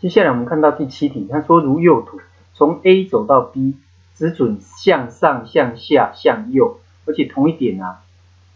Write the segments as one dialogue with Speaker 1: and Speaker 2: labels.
Speaker 1: 接下来我们看到第七题，他说如右图，从 A 走到 B，只准向上、向下、向右，而且同一点啊，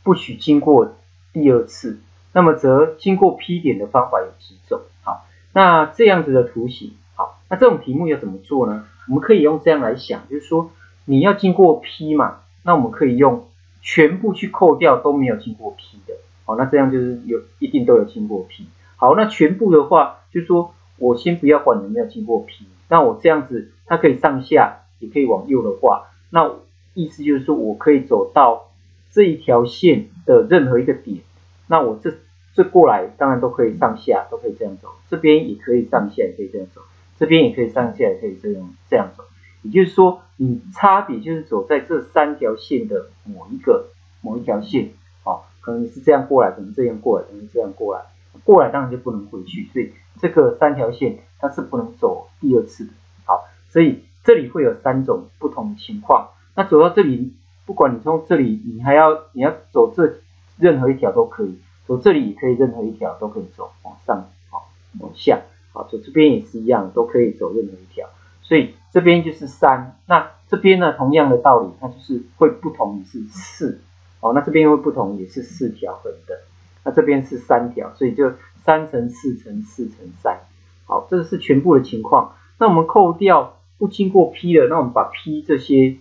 Speaker 1: 不许经过第二次，那么则经过 P 点的方法有几种？好，那这样子的图形，好，那这种题目要怎么做呢？我们可以用这样来想，就是说你要经过 P 嘛，那我们可以用全部去扣掉都没有经过 P 的，好，那这样就是有一定都有经过 P。好，那全部的话，就是说。我先不要管有没有经过 P，那我这样子，它可以上下，也可以往右的话，那意思就是说我可以走到这一条线的任何一个点，那我这这过来当然都可以上下，都可以这样走，这边也可以上下，也可以这样走，这边也可以上下，也可以这样这样走，也就是说你差别就是走在这三条线的某一个某一条线，哦，可能是这样过来，可能这样过来，可能这样过来。过来当然就不能回去，所以这个三条线它是不能走第二次的。好，所以这里会有三种不同的情况。那走到这里，不管你从这里，你还要你要走这任何一条都可以，走这里也可以，任何一条都可以走，往上，好，往下，好，走这边也是一样，都可以走任何一条。所以这边就是三，那这边呢，同样的道理，它就是会不同于是四，哦，那这边会不同也是四条横的。那这边是三条，所以就三乘四乘四乘三，好，这个是全部的情况。那我们扣掉不经过 P 的，那我们把 P 这些，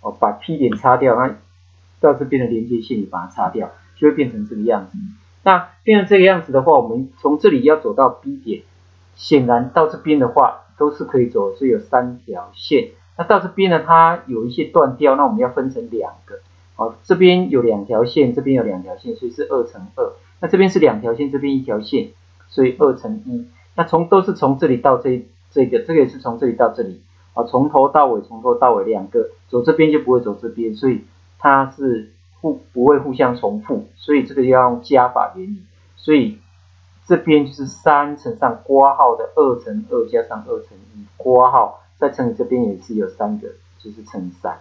Speaker 1: 哦，把 P 点擦掉，那到这边的连接线也把它擦掉，就会变成这个样子。那变成这个样子的话，我们从这里要走到 B 点，显然到这边的话都是可以走，所以有三条线。那到这边呢，它有一些断掉，那我们要分成两个。好，这边有两条线，这边有两条线，所以是二乘二。那这边是两条线，这边一条线，所以二乘一。那从都是从这里到这这个，这个也是从这里到这里。啊，从头到尾，从头到尾两个走这边就不会走这边，所以它是互不会互相重复，所以这个要用加法原理。所以这边就是三乘上括号的二乘二加上二乘一括号，再乘以这边也是有三个，就是乘三。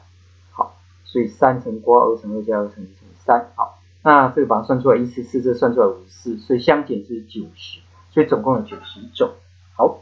Speaker 1: 所以三乘括号二乘二加二乘一乘三，好，那这个把它算出来一四四，这算出来五十四，所以相减是九十，所以总共有九十种，好。